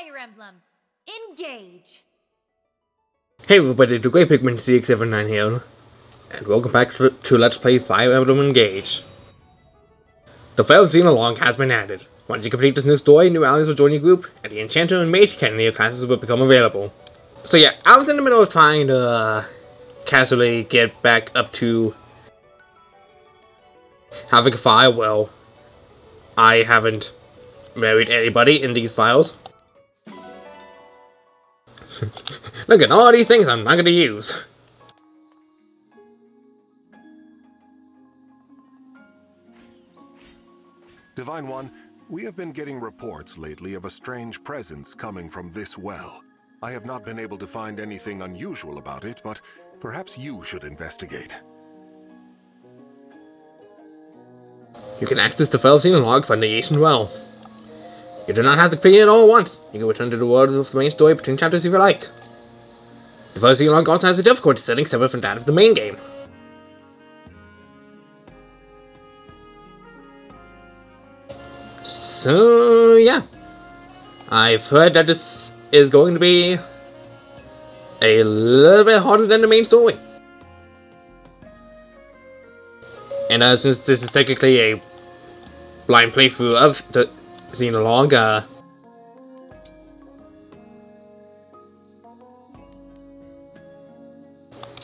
Fire Emblem. Engage! Hey everybody, the Great Pikmin CX79 here, and welcome back to, Let's Play Fire Emblem Engage. The Fell Xenologue has been added. Once you complete this new story, new allies will join your group, and the Enchanter and Mage Academy classes will become available. So yeah, I was in the middle of trying to uh, casually get back up to having a fire. Well, I haven't married anybody in these files. Look at all these things I'm not gonna use. Divine One, we have been getting reports lately of a strange presence coming from this well. I have not been able to find anything unusual about it, but perhaps you should investigate. You can access the Fell Xenologue from the ancient well. You do not have to complete it all at once. You can return to the world of the main story between chapters if you like. The Fell Xenologue also has a difficulty setting separate from that of the main game. So, yeah. I've heard that this is going to be a little bit harder than the main story. And uh, since this is technically a blind playthrough of the Xenologue, uh,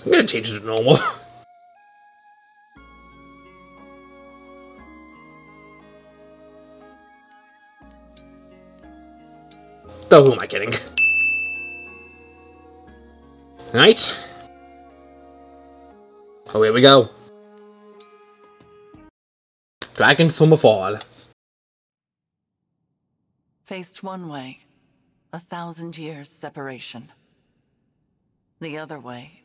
I'm gonna change it to normal. Though, who am I kidding? Right? Oh, here we go. Dragons from Afar. Faced one way, a thousand years separation. The other way,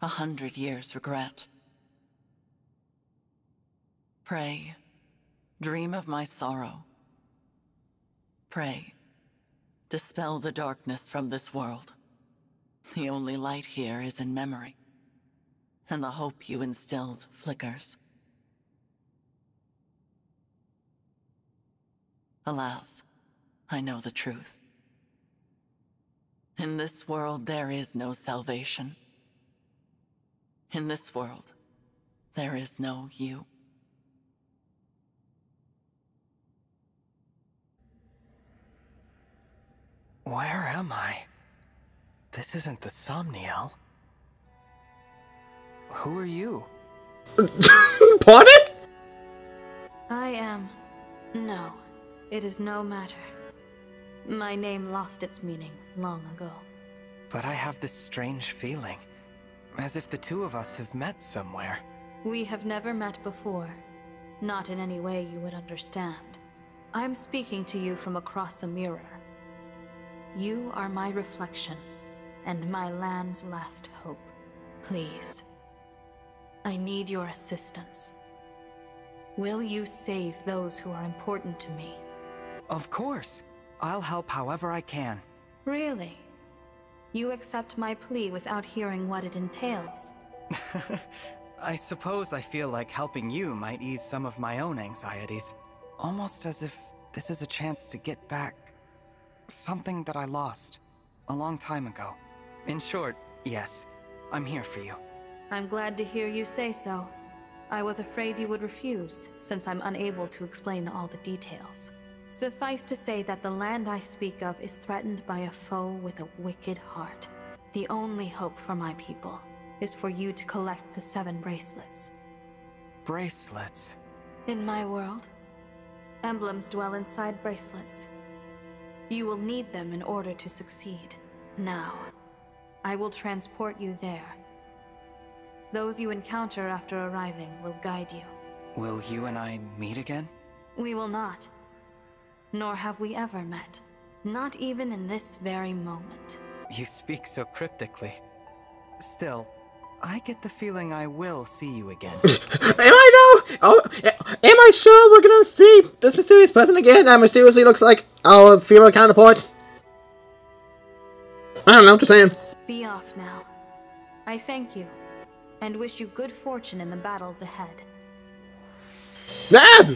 a hundred years regret. Pray, dream of my sorrow. Pray, dispel the darkness from this world. The only light here is in memory, and the hope you instilled flickers. Alas, I know the truth. In this world, there is no salvation. In this world, there is no you. Where am I? This isn't the Somniel. Who are you? Pardon? I am. No, it is no matter. My name lost its meaning long ago. But I have this strange feeling. As if the two of us have met somewhere. We have never met before. Not in any way you would understand. I'm speaking to you from across a mirror. You are my reflection, and my land's last hope. Please. I need your assistance. Will you save those who are important to me? Of course. I'll help however I can. Really? You accept my plea without hearing what it entails? I suppose I feel like helping you might ease some of my own anxieties. Almost as if this is a chance to get back... something that I lost a long time ago. In short, yes, I'm here for you. I'm glad to hear you say so. I was afraid you would refuse, since I'm unable to explain all the details. Suffice to say that the land I speak of is threatened by a foe with a wicked heart. The only hope for my people is for you to collect the seven bracelets. Bracelets? In my world, emblems dwell inside bracelets. You will need them in order to succeed. Now, I will transport you there. Those you encounter after arriving will guide you. Will you and I meet again? We will not. Nor have we ever met. Not even in this very moment. You speak so cryptically. Still, I get the feeling I will see you again. am I though? Oh, am I sure we're gonna see this mysterious person again that mysteriously looks like our female counterpart? I don't know, I'm just saying. Be off now. I thank you, and wish you good fortune in the battles ahead. Ah!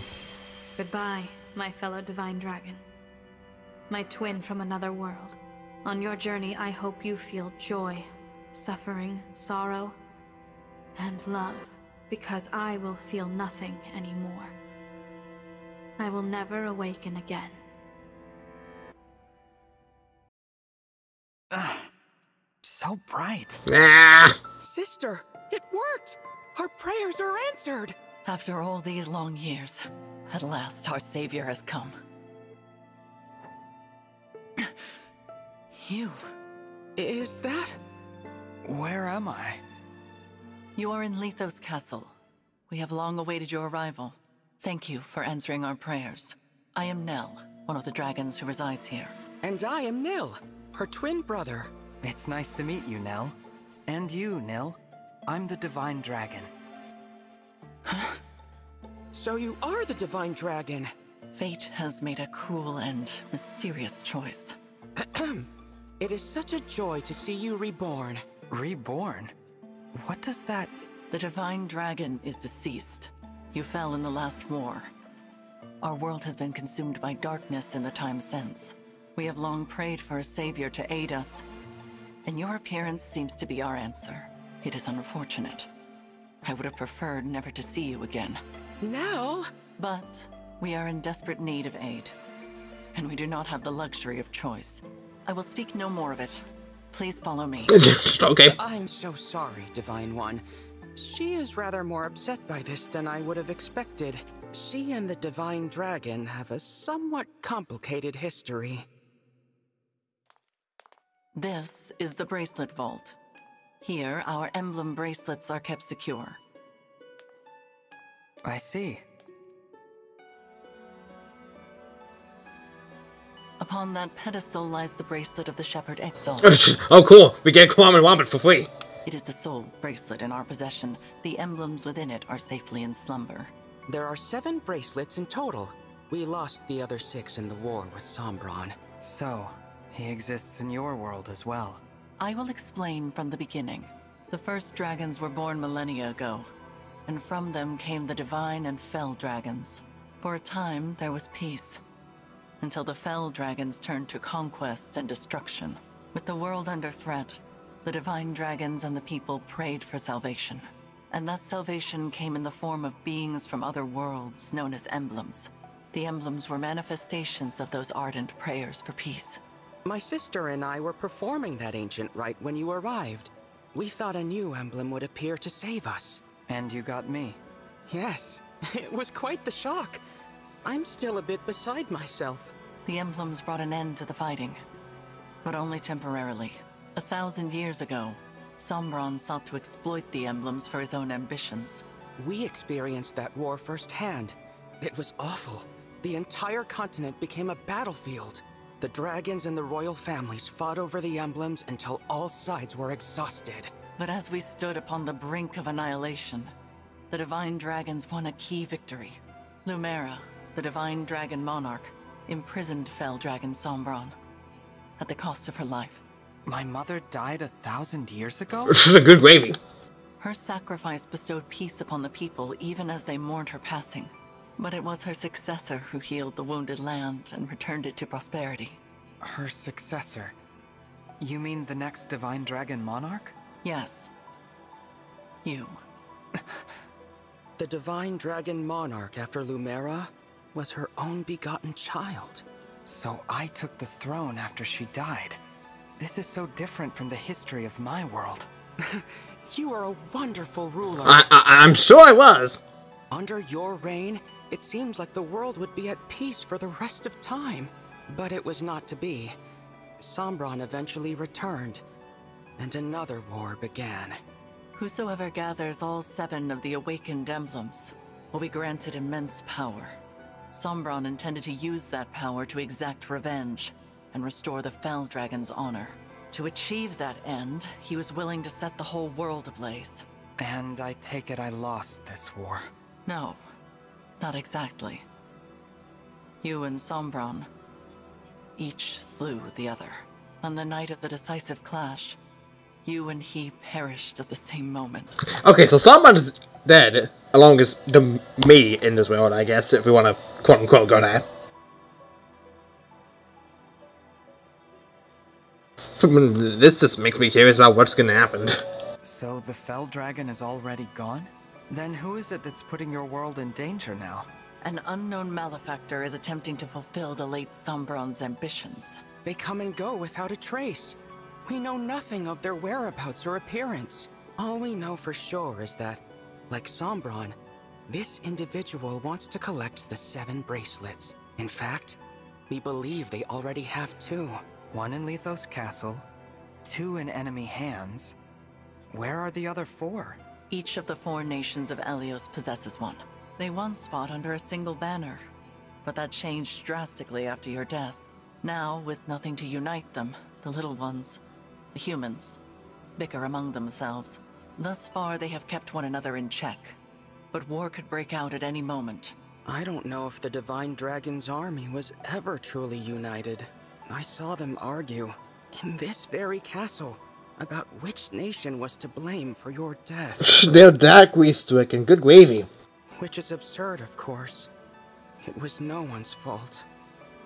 Goodbye my fellow Divine Dragon. my twin from another world. On your journey, I hope you feel joy, suffering, sorrow, and love, because I will feel nothing anymore. I will never awaken again. Ugh, so bright. Ah! Sister, it worked! Our prayers are answered! After all these long years, at last our savior has come. you. Is that? Where am I? You are in Lethos Castle. We have long awaited your arrival. Thank you for answering our prayers. I am Nel, one of the dragons who resides here. And I am Nil, her twin brother. It's nice to meet you, Nel. And you, Nil. I'm the Divine Dragon. So you are the Divine Dragon. Fate has made a cruel and mysterious choice. It is such a joy to see you reborn. Reborn? What does that... The Divine Dragon is deceased. You fell in the last war. Our world has been consumed by darkness in the time since. We have long prayed for a savior to aid us, and your appearance seems to be our answer. It is unfortunate. I would have preferred never to see you again. Nel? But we are in desperate need of aid, and we do not have the luxury of choice. I will speak no more of it. Please follow me. okay. I'm so sorry, Divine One. She is rather more upset by this than I would have expected. She and the Divine Dragon have a somewhat complicated history. This is the Bracelet Vault. Here, our emblem bracelets are kept secure. I see. Upon that pedestal lies the bracelet of the Shepherd Exalt. oh, cool. We get Kwame Wombat for free. It is the sole bracelet in our possession. The emblems within it are safely in slumber. There are seven bracelets in total. We lost the other six in the war with Sombron. So, he exists in your world as well. I will explain from the beginning. The first dragons were born millennia ago, and from them came the divine and fell dragons. For a time, there was peace. Until the fell dragons turned to conquest and destruction. With the world under threat, the divine dragons and the people prayed for salvation. And that salvation came in the form of beings from other worlds known as emblems. The emblems were manifestations of those ardent prayers for peace. My sister and I were performing that ancient rite when you arrived. We thought a new emblem would appear to save us. And you got me. Yes, it was quite the shock. I'm still a bit beside myself. The emblems brought an end to the fighting, but only temporarily. A thousand years ago, Sombron sought to exploit the emblems for his own ambitions. We experienced that war firsthand. It was awful. The entire continent became a battlefield. The dragons and the royal families fought over the emblems until all sides were exhausted. But as we stood upon the brink of annihilation, the Divine Dragons won a key victory. Lumera, the Divine Dragon Monarch, imprisoned Fell Dragon Sombron, at the cost of her life. My mother died a thousand years ago? This is a good gravy. Her sacrifice bestowed peace upon the people even as they mourned her passing. But it was her successor who healed the wounded land and returned it to prosperity. Her successor. You mean the next Divine Dragon Monarch? Yes. You. The Divine Dragon Monarch after Lumera was her own begotten child. So I took the throne after she died. This is so different from the history of my world. You are a wonderful ruler. I, I, I'm sure I was. Under your reign, it seems like the world would be at peace for the rest of time. But it was not to be. Sombron eventually returned, and another war began. Whosoever gathers all seven of the awakened emblems will be granted immense power. Sombron intended to use that power to exact revenge and restore the Fell Dragon's honor. To achieve that end, he was willing to set the whole world ablaze. And I take it I lost this war. No, not exactly. You and Sombron each slew the other. On the night of the decisive clash, you and he perished at the same moment. Okay, so someone's dead, along as the me in this world, I guess, if we want to quote unquote go there. this just makes me curious about what's gonna happen. So the Fell Dragon is already gone? Then who is it that's putting your world in danger now? An unknown malefactor is attempting to fulfill the late Sombron's ambitions. They come and go without a trace. We know nothing of their whereabouts or appearance. All we know for sure is that, like Sombron, this individual wants to collect the seven bracelets. In fact, we believe they already have two. One in Lethos Castle, two in enemy hands. Where are the other four? Each of the four nations of Elios possesses one. They once fought under a single banner, but that changed drastically after your death. Now, with nothing to unite them, the little ones, the humans, bicker among themselves. Thus far, they have kept one another in check. But war could break out at any moment. I don't know if the Divine Dragon's army was ever truly united. I saw them argue, in this very castle, about which nation was to blame for your death. They're that grief-stricken. Good gravy. Which is absurd, of course. It was no one's fault.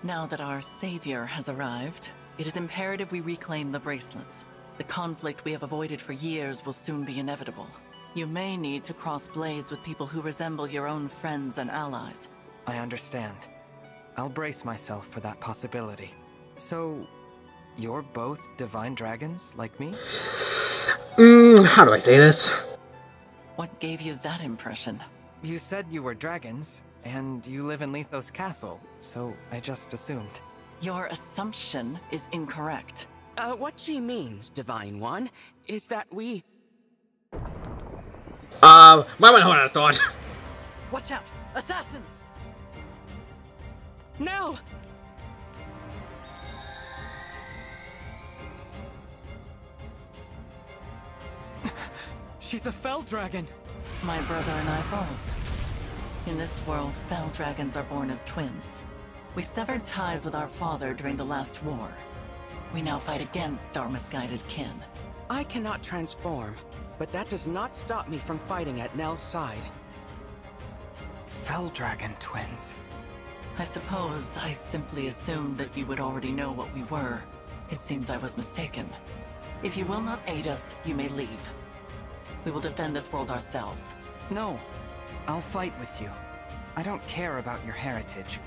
Now that our savior has arrived, it is imperative we reclaim the bracelets. The conflict we have avoided for years will soon be inevitable. You may need to cross blades with people who resemble your own friends and allies. I understand. I'll brace myself for that possibility. So, you're both divine dragons, like me? Mm, how do I say this? What gave you that impression? You said you were dragons, and you live in Lethos Castle, so I just assumed. Your assumption is incorrect. Uh, what she means, Divine One, is that we... Uh, my want to hold on a thought. Watch out! Assassins! No! She's a Fell Dragon! My brother and I both. In this world, fell dragons are born as twins. We severed ties with our father during the last war. We now fight against our misguided kin. I cannot transform, but that does not stop me from fighting at Nel's side. Fell Dragon twins. I suppose I simply assumed that you would already know what we were. It seems I was mistaken. If you will not aid us, you may leave. We will defend this world ourselves. No, I'll fight with you. I don't care about your heritage.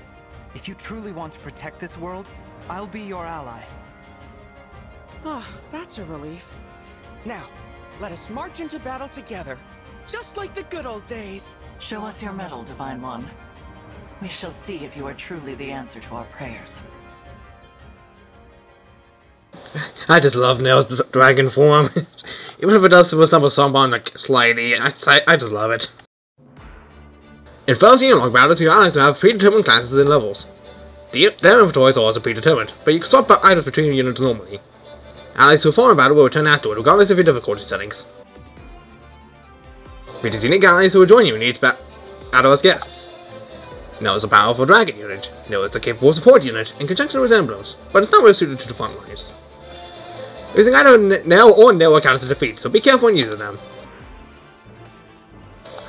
If you truly want to protect this world, I'll be your ally. Ah, that's a relief. Now, let us march into battle together, just like the good old days. Show us your mettle, Divine One. We shall see if you are truly the answer to our prayers. I just love Nel's d- dragon form. Even if it does resemble someone like slightly, I, I, I just love it. In Fell Xenologue battles, your allies will have predetermined classes and levels. The, their inventory is also predetermined, but you can swap out items between units normally. Allies who fall in battle will return afterward, regardless of your difficulty settings. These unique allies who will join you in each ba- battle as guests. Nel is a powerful dragon unit. Nell is a capable support unit in conjunction with emblems, but it's not well suited to the front lines. Using either Nel or Nell will count as a defeat, so be careful when using them.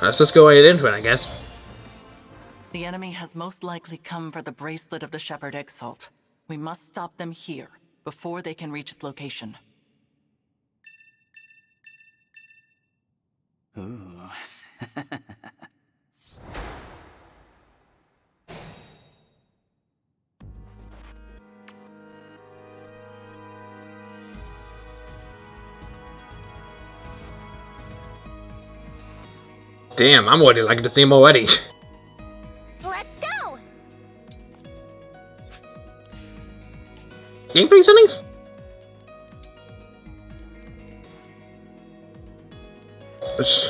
Let's just go right into it, I guess. The enemy has most likely come for the bracelet of the Shepherd Exalt. We must stop them here, before they can reach its location. Ooh. Damn, I'm already liking this theme already. Gameplay settings?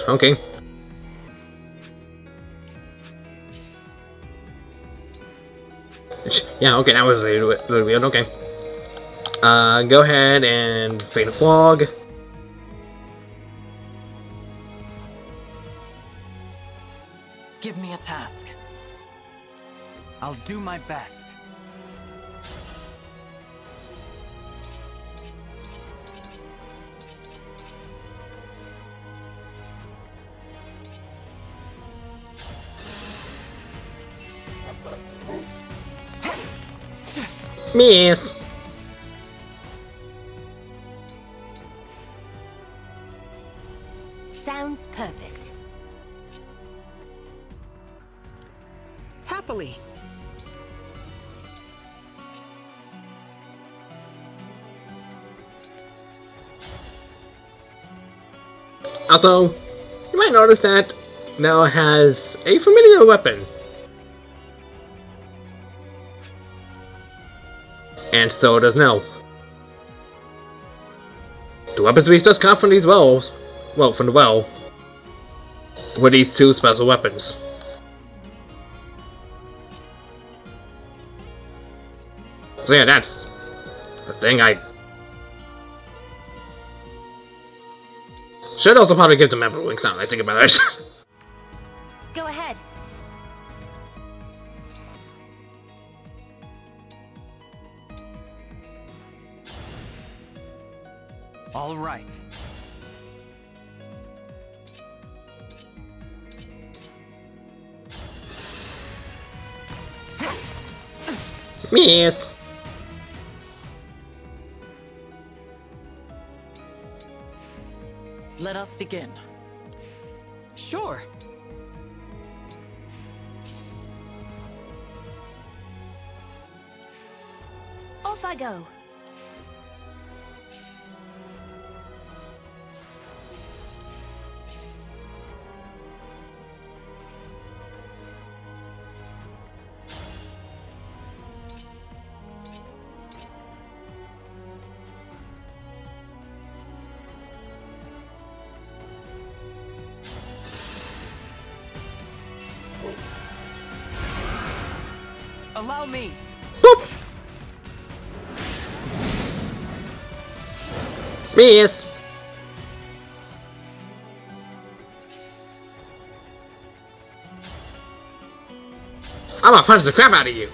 Okay. Yeah, okay, that was a little, bit- little weird, okay. Uh, go ahead and fade a fog. Give me a task. I'll do my best. Miss. Sounds perfect. Happily. Also, you might notice that Mel has a familiar weapon. And so does now. The weapons we just got from these wells, well, from the well, were these two special weapons. So yeah, that's the thing I should also probably give them Ember Wings now I think about it. Allow me. Boop. Miss. I'm gonna punch the crap out of you.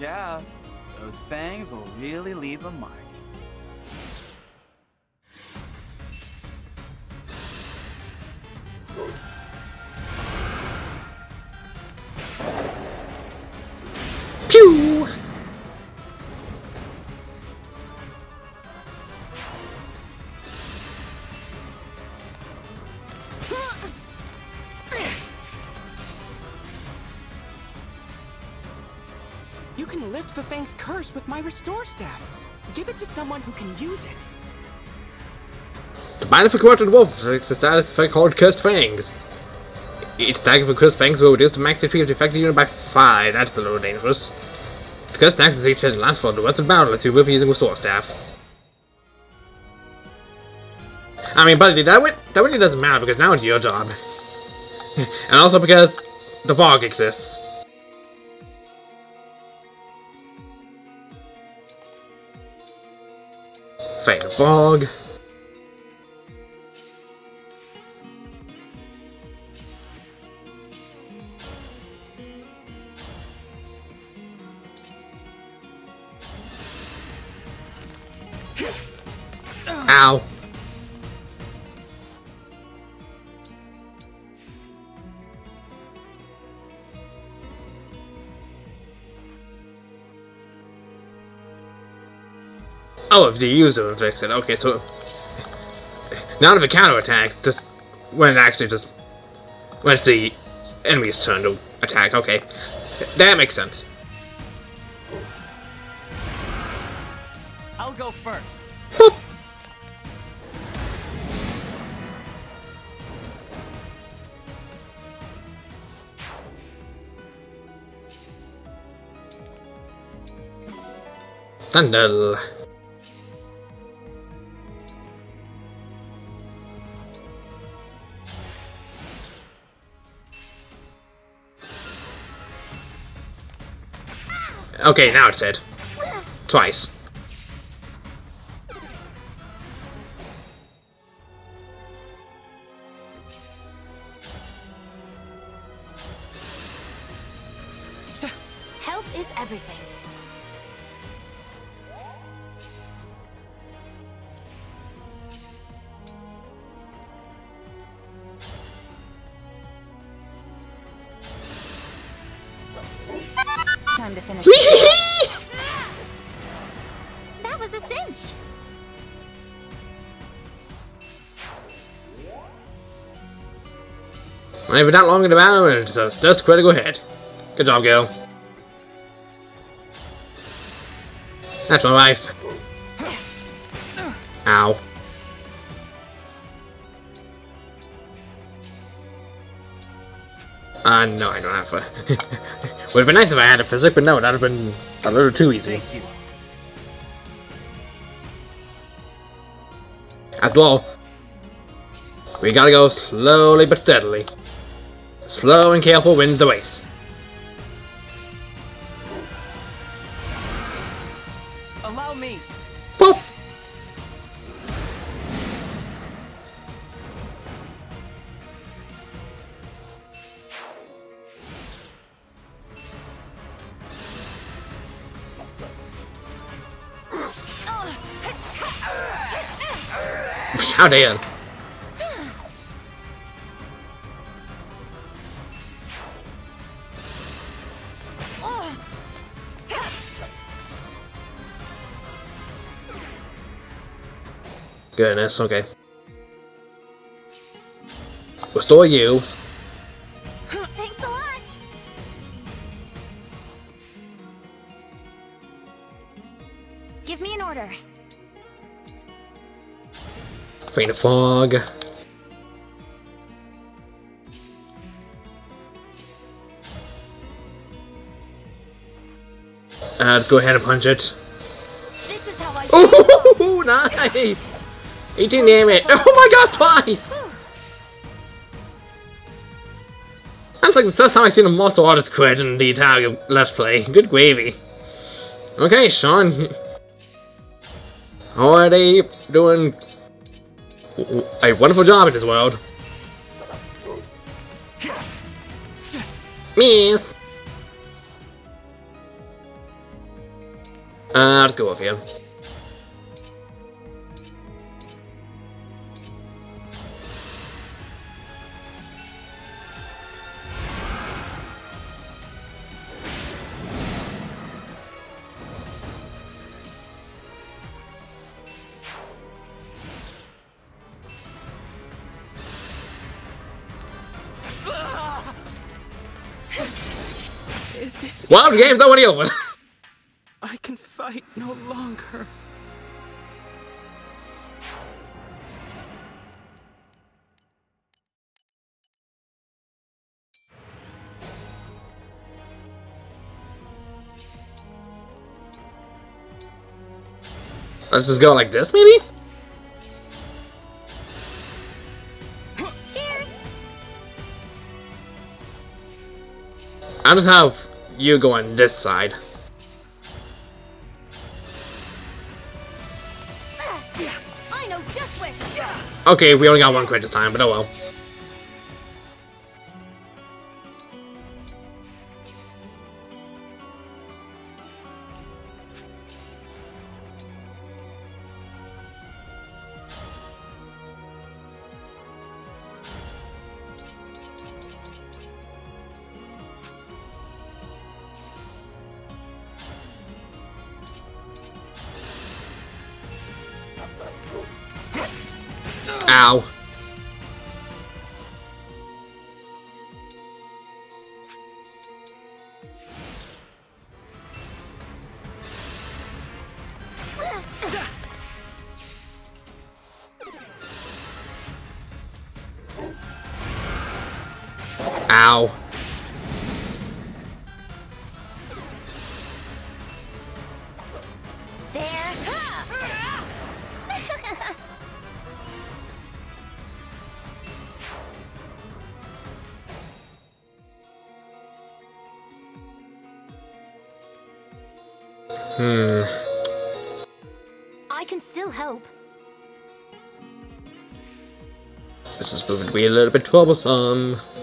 Watch out. Those fangs will really leave a mark. With my restore staff. Give it to someone who can use it. The Bind of a Corrupted Wolf affects the status effect called Cursed Fangs. Each attack a Cursed Fangs will reduce the max HP of the affected unit by 5. That's a little dangerous. Cursed attacks each hit lasts for the rest of the battle unless you will be using Restore Staff. I mean, buddy, that, wi- that really doesn't matter because now it's your job. and also because the fog exists. Fatal Fog. Ow. Oh, if the user inflicts it. Okay, so not if it counterattacks, just when it actually just when it's the enemy's turn to attack. Okay, that makes sense. I'll go first. Thunder. Okay, now it's dead. Twice. To finish. That was a cinch. Not even that long in the battle, and it's just critical hit. Good job, Gil. That's my wife. Ow. Uh, no, I don't have to. Would have been nice if I had a physic, but no, that would have been a little too easy. After all, we gotta go slowly but steadily. Slow and careful wins the race. Goodness, okay. Restore you. Fog. Uh, let's go ahead and punch it. This is how I. Oh, nice! 18 damage. Oh my gosh, twice! That's like the first time I've seen a martial artist quit in the entire Let's Play. Good gravy. Okay, Sean. Already doing a wonderful job in this world. Miss! Uh, let's go up here. Is this Wow, the game's already over. I can fight no longer. Let's just go like this, maybe? Cheers. I'll just have you go on this side. Ah, I know just where to start. Okay, we only got one crit this time, but oh well. Ow. Proving to be a little bit troublesome.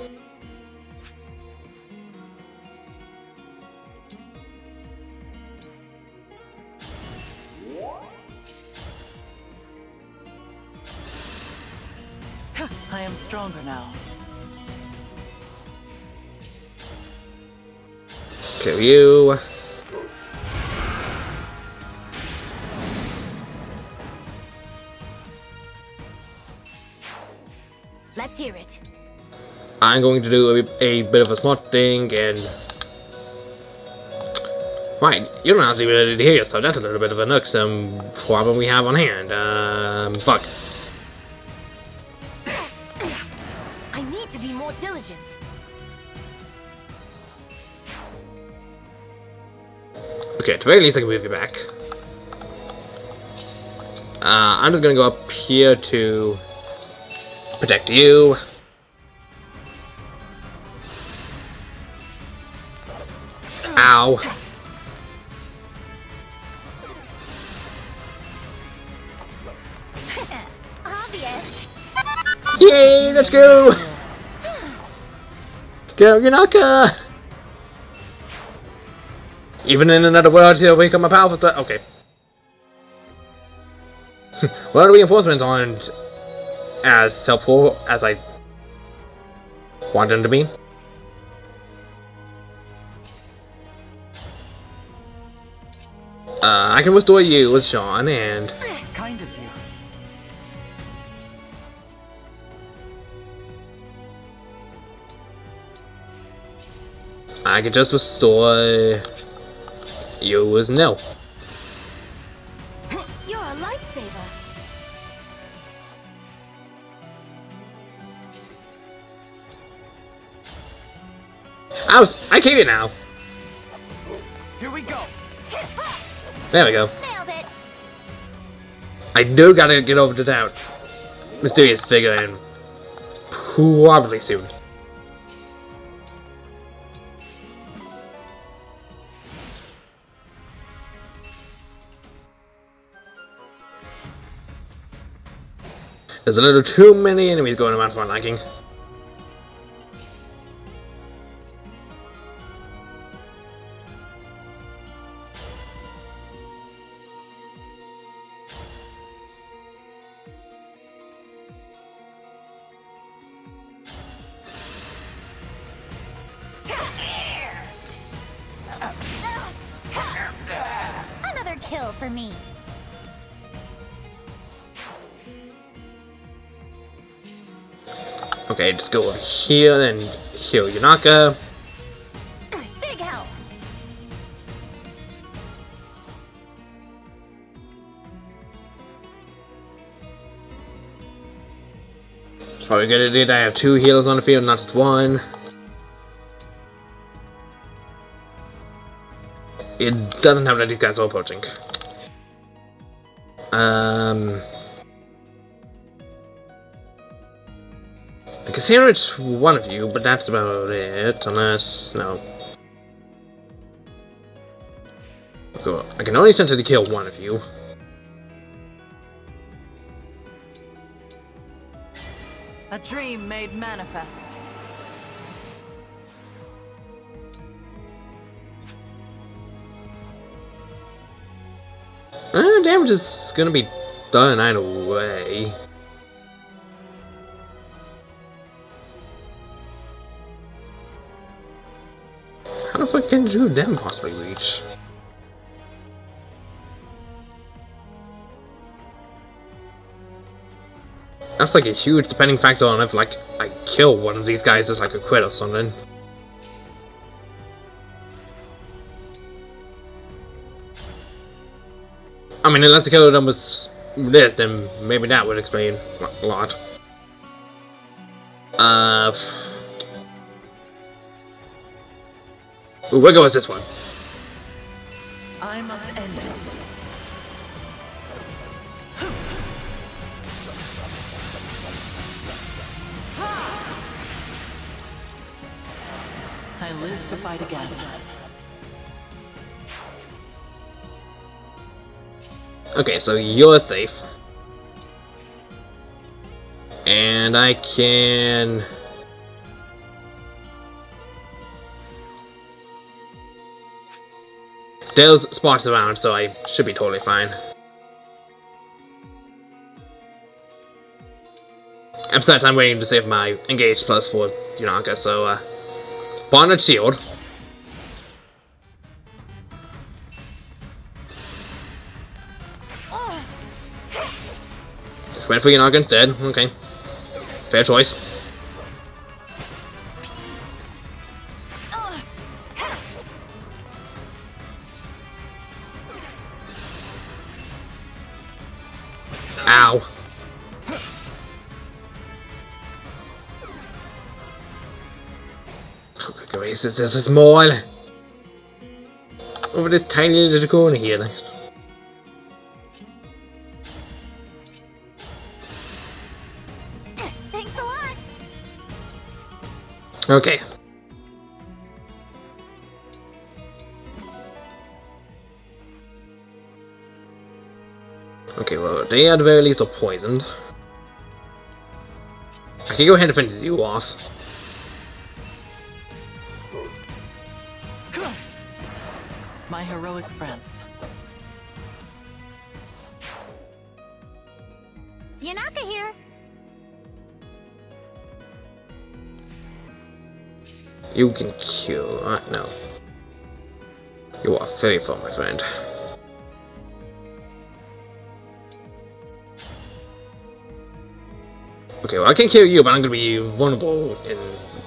I'm going to do a, a bit of a smart thing and... Right, you don't have to be ready to hear yourself. That's a little bit of a nook, some problem we have on hand. Um, fuck. I need to be more diligent. Okay, at the very least I can move you back. Uh, I'm just gonna go up here to protect you. Ow. Obvious. Yay, let's go! Go, Yunaka! Even in another world, he'll become a powerful threat. Okay. well, reinforcements aren't as helpful as I want them to be. Uh, I can restore you with Sean, and Kind of you. I can just restore you as nil. You're a lifesaver. I was I came it now. There we go. I do gotta get over to that mysterious figure and probably soon. There's a little too many enemies going around for my liking. Another kill for me. Okay, just go over here and heal Yunaka. Big help. Probably a good idea that I have two healers on the field, not just one. It doesn't that these guys are approaching. Um... I can see it's one of you, but that's about it, unless... no. I can only essentially kill one of you. A dream made manifest. Damage is gonna be done either way. How the fuck can you then possibly reach? That's like a huge depending factor on if like I kill one of these guys as like a crit or something. Mean, unless the killer was this, then maybe that would explain a lot. Uh. Ooh, where goes this one? I must end it. I live to fight again. Okay, so you're safe. And I can... There's spots around, so I should be totally fine. And besides, I'm waiting to save my engaged plus for Yunaka, so, uh... Bonded shield. Went for Yunaka instead. Okay. Fair choice. Ow. Oh, this is small. over this tiny little corner here. Okay. Okay, well, they at the very least are poisoned. I can go ahead and finish you off. My heroic friends. Yunaka here. You can kill. Uh, no. You are very fun, my friend. Okay, well, I can kill you, but I'm gonna be vulnerable in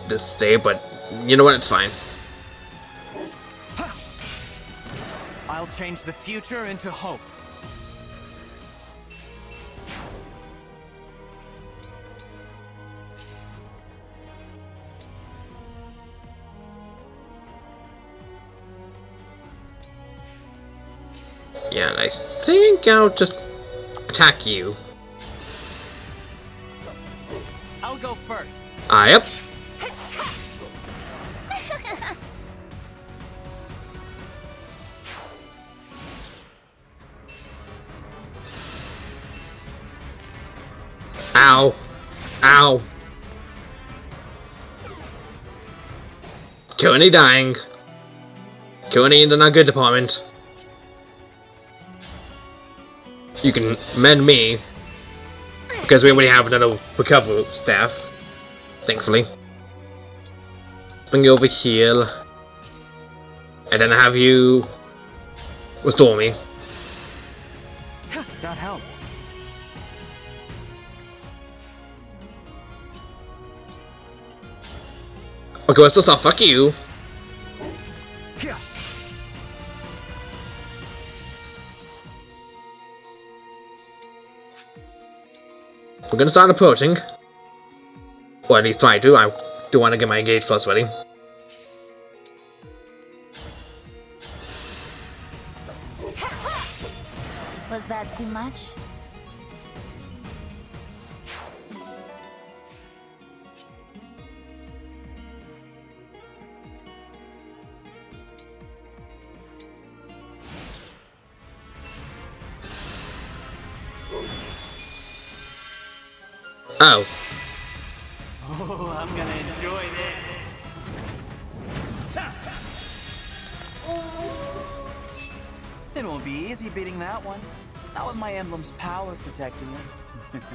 this state, but you know what? It's fine. I'll change the future into hope. I'll just attack you. I'll go first. Ah, yep. Ow. Ow. Currently dying. Currently in the not good department. You can mend me. Because we already have another recover staff. Thankfully. Bring you over here. And then have you restore me. That helps. Okay, well, so stop. Fuck you. We're gonna start approaching. Or at least try to. I do want to get my engage plus ready. Was that too much? Oh. Oh, I'm gonna enjoy this. It won't be easy beating that one. Not with my emblem's power protecting it.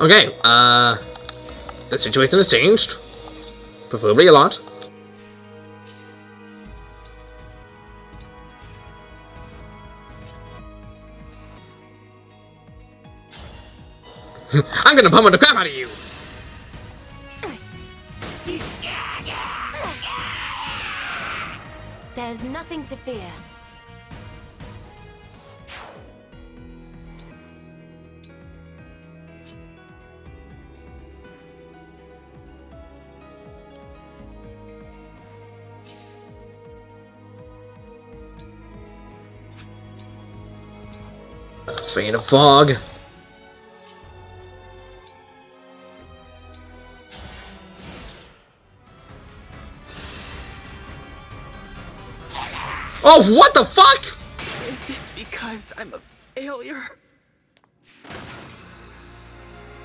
Okay, uh... The situation has changed. Preferably a lot. Gonna pummel the crap out of you! There's nothing to fear. Faint of fog. Oh, what the fuck? Is this because I'm a failure?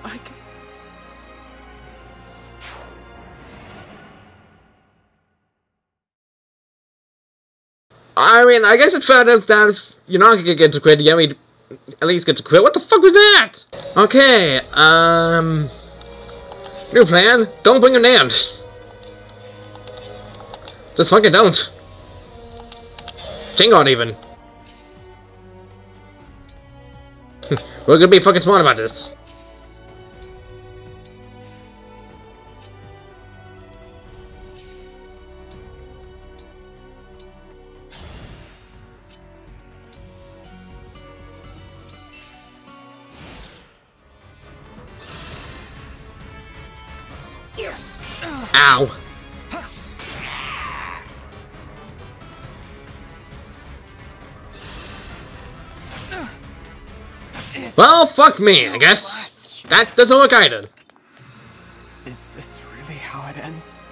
I can... I mean, I guess it's fair enough that if you're not gonna get to quit, you mean, at least get to quit. What the fuck was that? Okay, um... New plan, don't bring him down. Just fucking don't. Tingon, even. We're gonna be fucking smart about this. Ow. Well, fuck me, I guess. That doesn't look either. Is this really how it ends?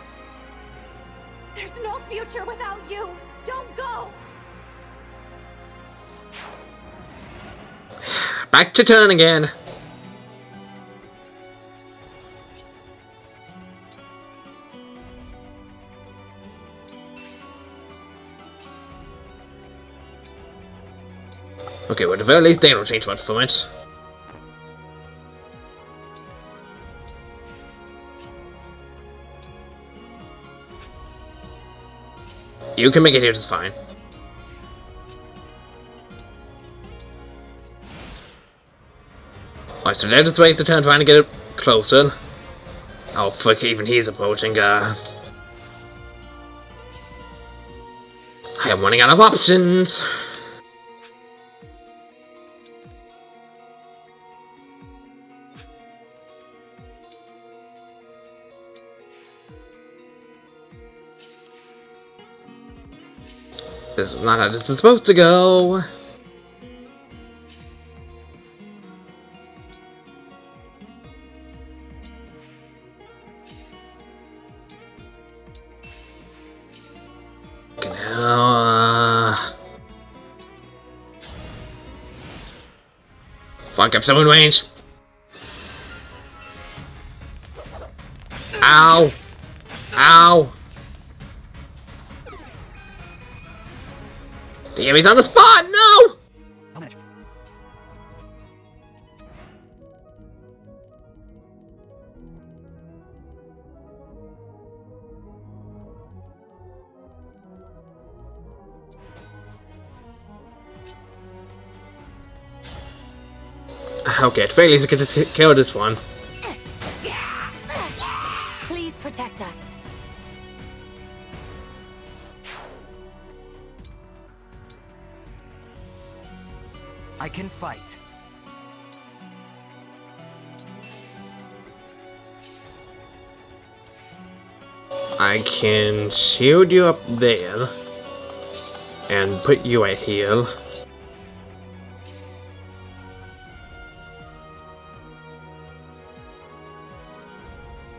There's no future without you. Don't go. Back to turn again. Okay, well, at the very least, they don't change much from it. You can make it here just fine. Alright, so now just waste the time trying to get it closer. Oh, fuck, even he's approaching, uh... I am running out of options! This is not how this is supposed to go. Uh... Fuck, I'm still range. Ow! Ow! He's on the spot! No! Okay, at very least I can just kill this one. Shield you up there and put you right here.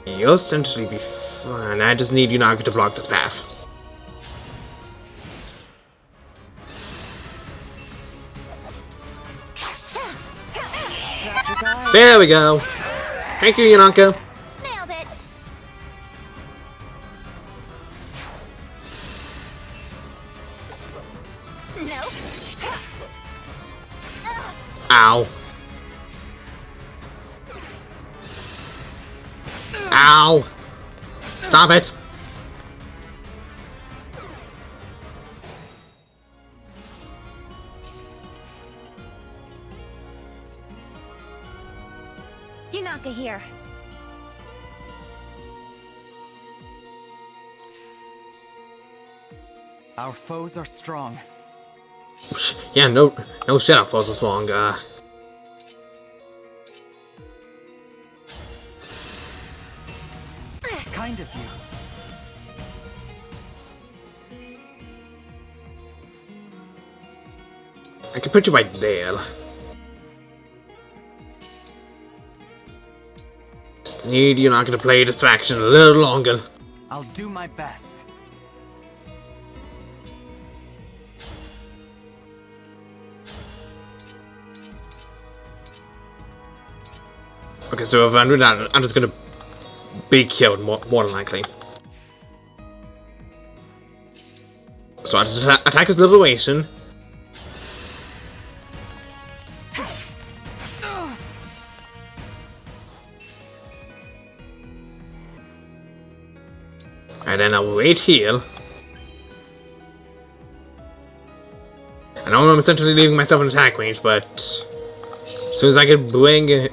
You'll essentially be fine. I just need Yunaka to block this path. There we go. Thank you, Yunaka. Foes are strong. Yeah, no, no shit, I was so long. Uh, Kind of you. I can put you right there. Just need you're not gonna play distraction a little longer. I'll do my best. Okay, so if I'm just gonna be killed more, more than likely. So I just atta attack his liberation. And then I'll wait here. I know I'm essentially leaving myself in attack range, but as soon as I can bring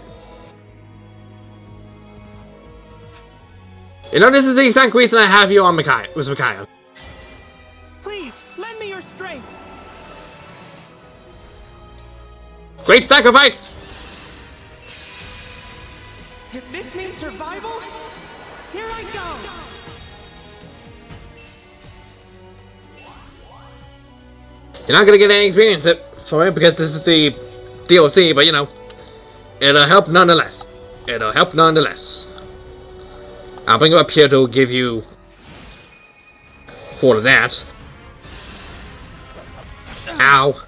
You know, this is the exact reason I have you on Micaiah, was Micaiah. Please, lend me your strength. Great sacrifice! If this means survival, here I go! You're not gonna get any experience it, sorry, because this is the DLC, but you know, it'll help nonetheless. It'll help nonetheless. I'll bring it up here to give you all of that. Ow.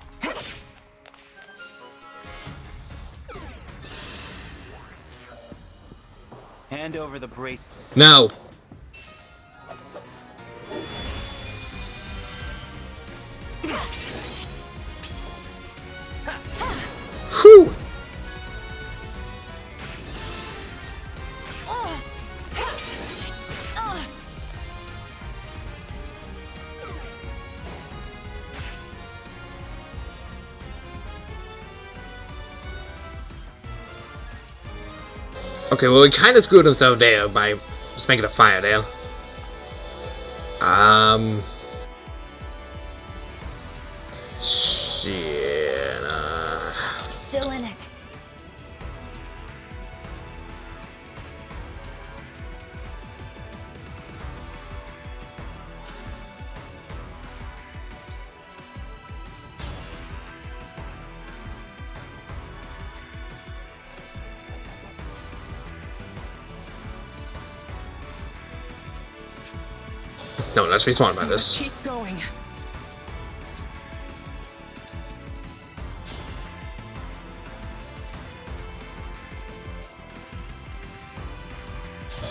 Hand over the bracelet. No. Whew. Okay, well, he kind of screwed himself there by just making a fire there. Um. Shit. No, let's be smart about this. Keep going.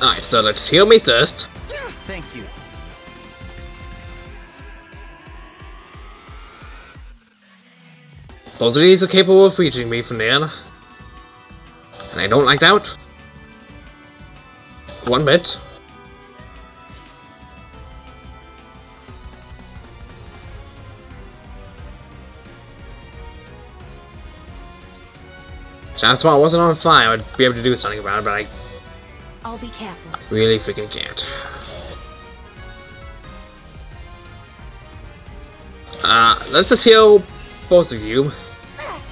Alright, so let's heal me first. Thank you. Both of these are capable of reaching me from there. And I don't like that. One bit. That's why I wasn't on fire, I'd be able to do something about it, but I I'll be careful. really freaking can't. Uh, let's just heal both of you.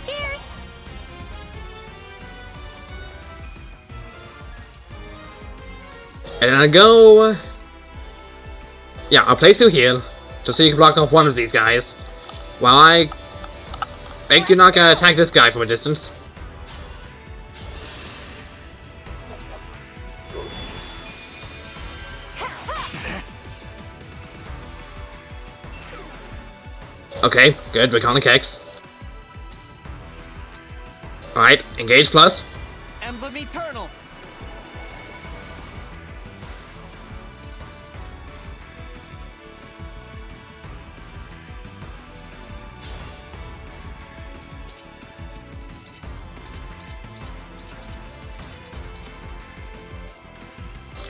Cheers! And I go... Yeah, I'll place you here, just so you can block off one of these guys. While I think you're not gonna attack this guy from a distance. Okay, good, Draconic X. Alright, engage plus. Emblem Eternal.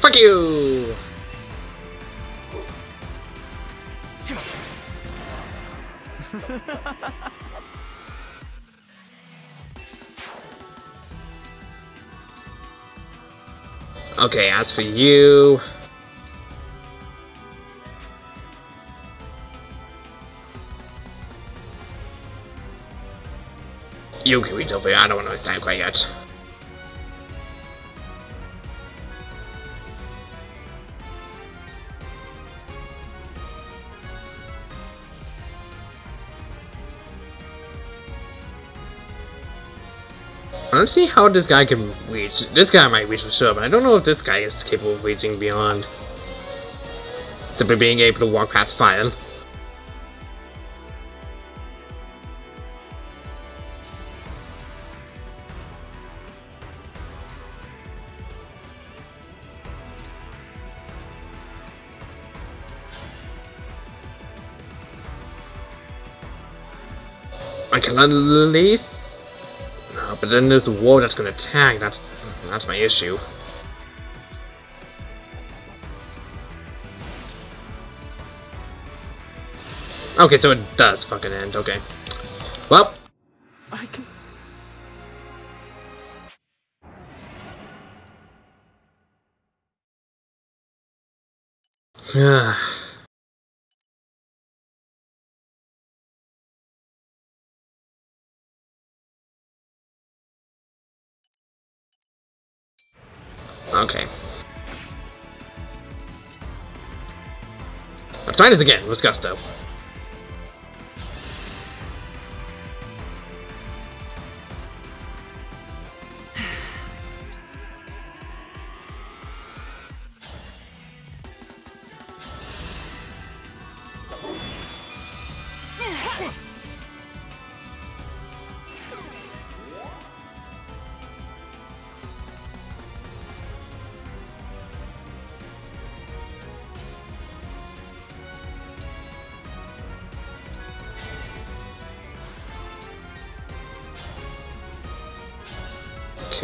Fuck you! Okay, as for you... Reach over here, I don't want to stand quite yet. Don't see how this guy can reach. This guy might reach for sure, but I don't know if this guy is capable of reaching beyond simply being able to walk past fire. I can at least but then there's the wall that's gonna attack. That's that's my issue. Okay, so it does fucking end. Okay. This again with Gusto.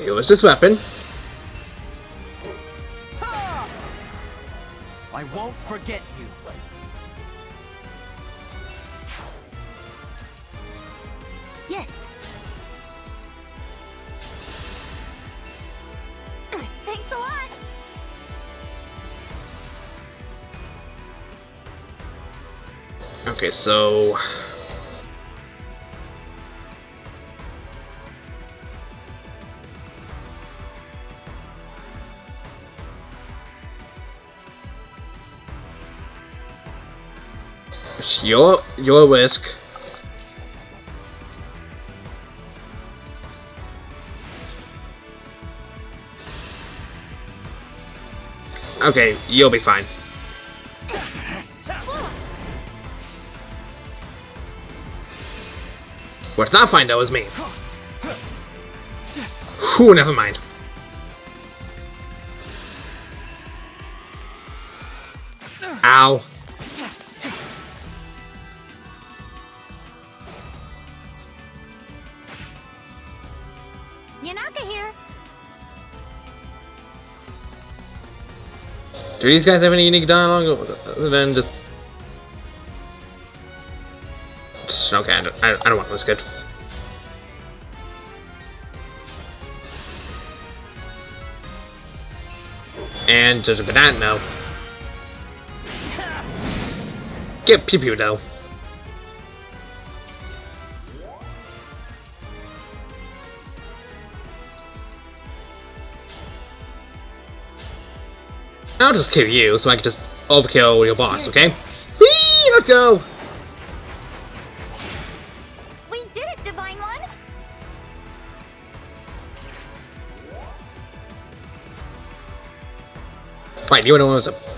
Okay, what's this weapon? I won't forget you. Yes. Thanks a lot. Okay, so... your, your risk. Okay, you'll be fine. What's not fine though is me. Whew, never mind. Ow. Do these guys have any unique dialogue other than just... Just- Okay, I don't, I don't want this good. And there's a banana now. Get pew pew though. I'll just kill you so I can just overkill your boss, okay? Whee! Let's go! We did it, Divine One. Fine, you know what's up.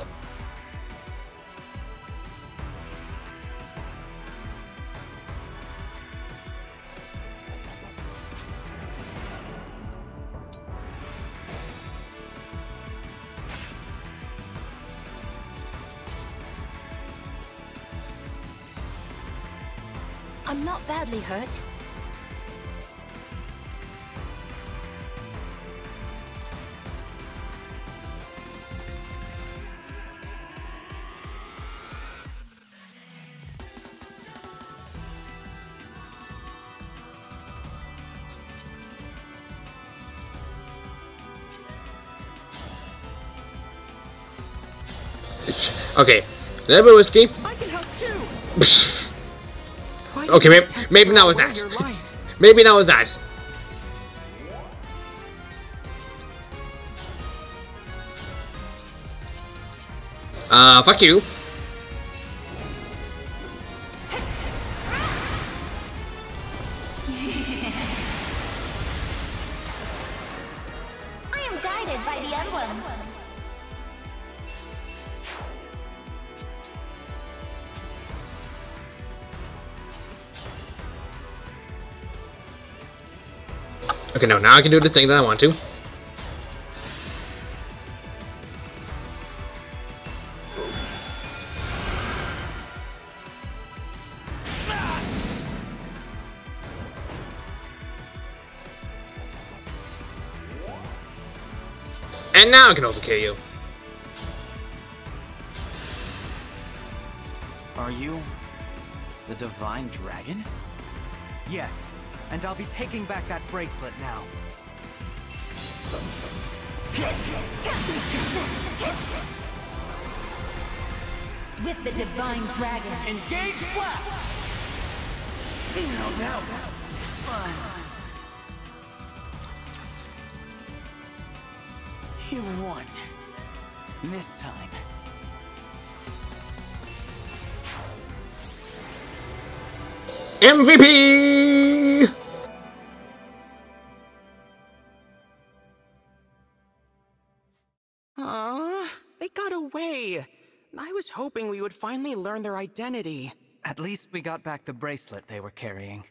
Okay, level whiskey. I can help too. Okay, maybe- you text maybe her now it's away that. Maybe not with that. Uh, fuck you. I am guided by the emblems. Okay, no, now I can do the thing that I want to. And now I can also kill you. Are you the Divine Dragon? Yes, and I'll be taking back that bracelet now. With the Divine Dragon. Engage blast! Now that was fun. You won. This time. MVP! Hoping we would finally learn their identity. At least we got back the bracelet they were carrying.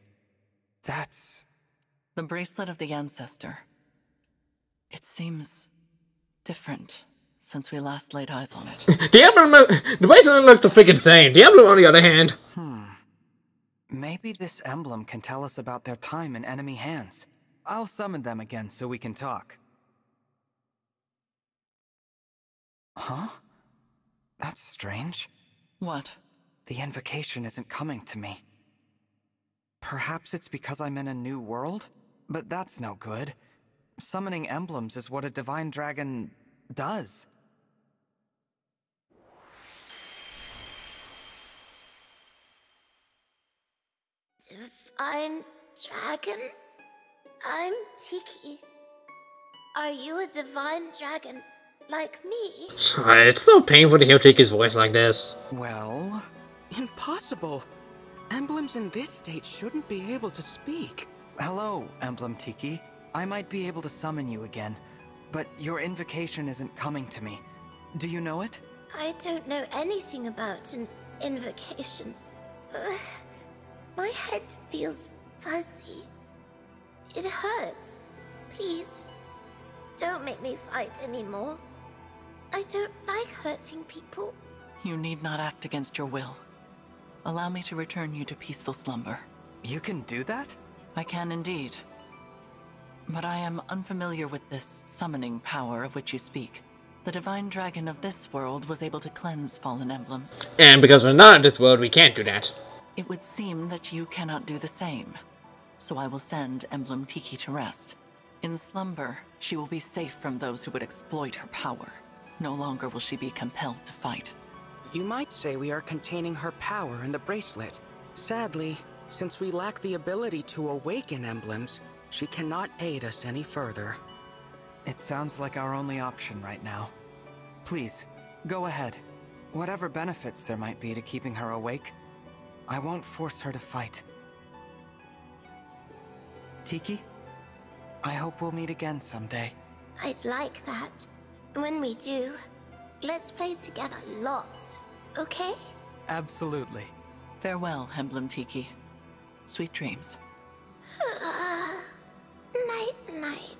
That's... The bracelet of the ancestor. It seems different since we last laid eyes on it. the emblem, the bracelet looks the freaking same. The emblem, on the other hand. Hmm. Maybe this emblem can tell us about their time in enemy hands. I'll summon them again so we can talk. Huh? That's strange. What? The invocation isn't coming to me. Perhaps it's because I'm in a new world? But that's no good. Summoning emblems is what a divine dragon does. Divine dragon? I'm Tiki. Are you a divine dragon like me? It's so painful to hear Tiki's voice like this. Well... Impossible! Emblems in this state shouldn't be able to speak. Hello, Emblem Tiki. I might be able to summon you again, but your invocation isn't coming to me. Do you know it? I don't know anything about an invocation. Uh, my head feels fuzzy. It hurts. Please, don't make me fight anymore. I don't like hurting people. You need not act against your will. Allow me to return you to peaceful slumber. You can do that? I can indeed. But I am unfamiliar with this summoning power of which you speak. The Divine Dragon of this world was able to cleanse fallen emblems. And because we're not in this world, we can't do that. It would seem that you cannot do the same. So I will send Emblem Tiki to rest. In slumber, she will be safe from those who would exploit her power. No longer will she be compelled to fight. You might say we are containing her power in the bracelet. Sadly, since we lack the ability to awaken emblems, she cannot aid us any further. It sounds like our only option right now. Please, go ahead. Whatever benefits there might be to keeping her awake, I won't force her to fight. Tiki, I hope we'll meet again someday. I'd like that. When we do, Let's play together lots, okay? Absolutely. Farewell, Emblem Tiki. Sweet dreams. night, night.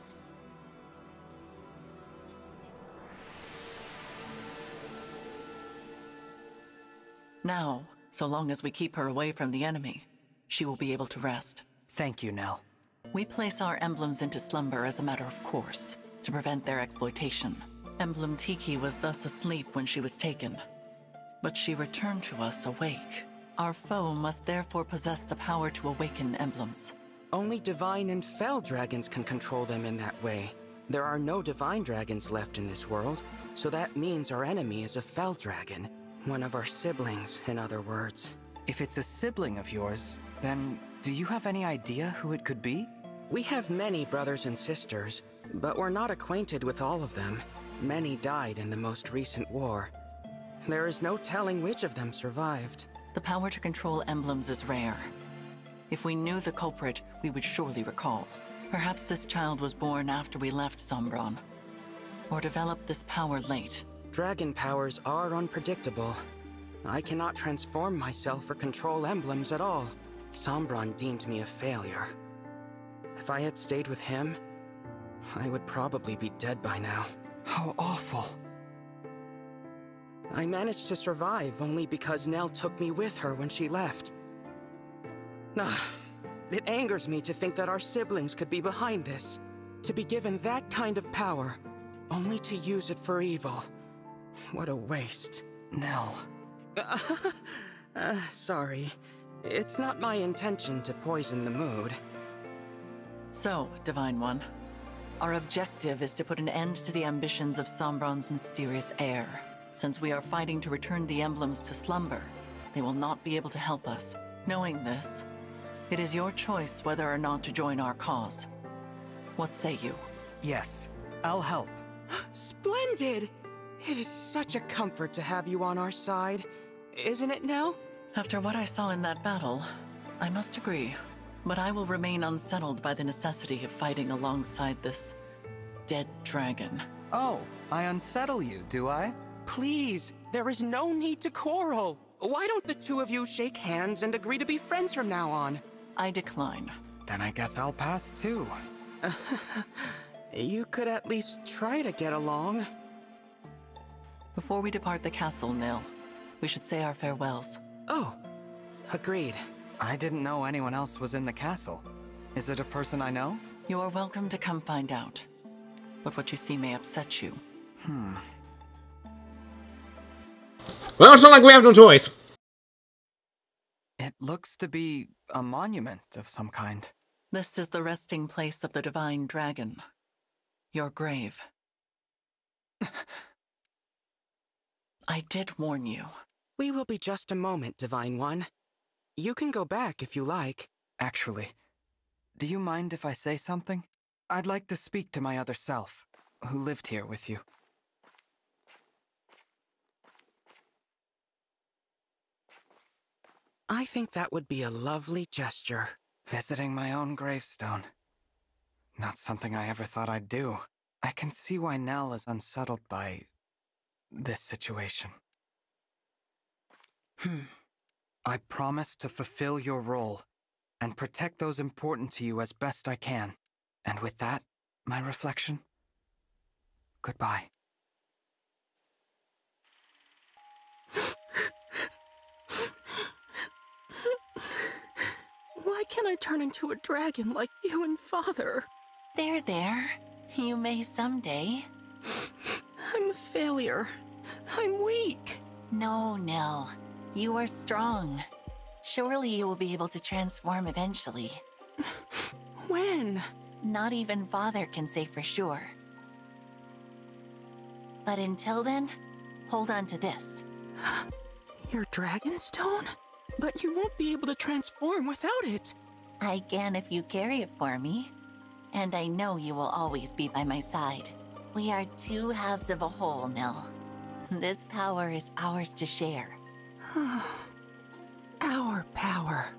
Now, so long as we keep her away from the enemy, she will be able to rest. Thank you, Nel. We place our emblems into slumber as a matter of course, to prevent their exploitation. Emblem Tiki was thus asleep when she was taken. But she returned to us awake. Our foe must therefore possess the power to awaken emblems. Only divine and fell dragons can control them in that way. There are no divine dragons left in this world, so that means our enemy is a fell dragon. One of our siblings, in other words. If it's a sibling of yours, then do you have any idea who it could be? We have many brothers and sisters, but we're not acquainted with all of them. Many died in the most recent war. There is no telling which of them survived. The power to control emblems is rare. If we knew the culprit, we would surely recall. Perhaps this child was born after we left Sombron. Or developed this power late. Dragon powers are unpredictable. I cannot transform myself or control emblems at all. Sombron deemed me a failure. If I had stayed with him, I would probably be dead by now. How awful. I managed to survive only because Nel took me with her when she left. Ah, it angers me to think that our siblings could be behind this. To be given that kind of power, only to use it for evil. What a waste. Nel. uh, sorry. It's not my intention to poison the mood. So, Divine One, our objective is to put an end to the ambitions of Sombron's mysterious heir. Since we are fighting to return the emblems to slumber, they will not be able to help us. Knowing this, it is your choice whether or not to join our cause. What say you? Yes, I'll help. Splendid! It is such a comfort to have you on our side. Isn't it, Nel? After what I saw in that battle, I must agree. But I will remain unsettled by the necessity of fighting alongside this dead dragon. Oh, I unsettle you, do I? Please, there is no need to quarrel. Why don't the two of you shake hands and agree to be friends from now on? I decline. Then I guess I'll pass too. you could at least try to get along. Before we depart the castle, Nil, we should say our farewells. Oh, agreed. I didn't know anyone else was in the castle. Is it a person I know? You are welcome to come find out. But what you see may upset you. Hmm. Well, it's not like we have no choice. It looks to be a monument of some kind. This is the resting place of the Divine Dragon. Your grave. I did warn you. We will be just a moment, Divine One. You can go back if you like. Actually, do you mind if I say something? I'd like to speak to my other self, who lived here with you. I think that would be a lovely gesture. Visiting my own gravestone. Not something I ever thought I'd do. I can see why Nel is unsettled by... this situation. Hmm. I promise to fulfill your role and protect those important to you as best I can. And with that, my reflection, goodbye. Why can't I turn into a dragon like you and Father? There, there. You may someday. I'm a failure. I'm weak. No, Nel. You are strong. Surely you will be able to transform eventually. When? Not even Father can say for sure. But until then, hold on to this. Your Dragonstone? But you won't be able to transform without it. I can if you carry it for me. And I know you will always be by my side. We are two halves of a whole, Nil. This power is ours to share. Our power.